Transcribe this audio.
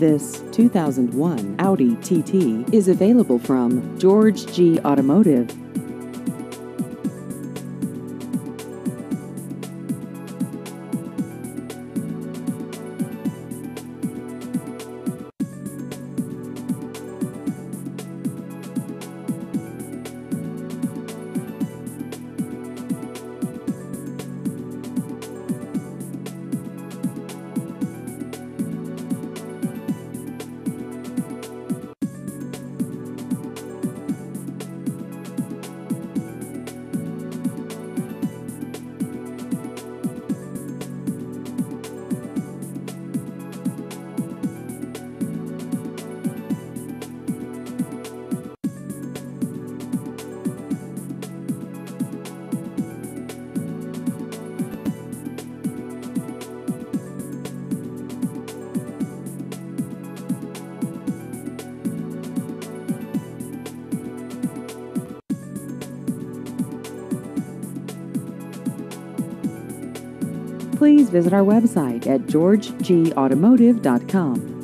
This 2001 Audi TT is available from George G. Automotive. Please visit our website at georgegeautomotive.com.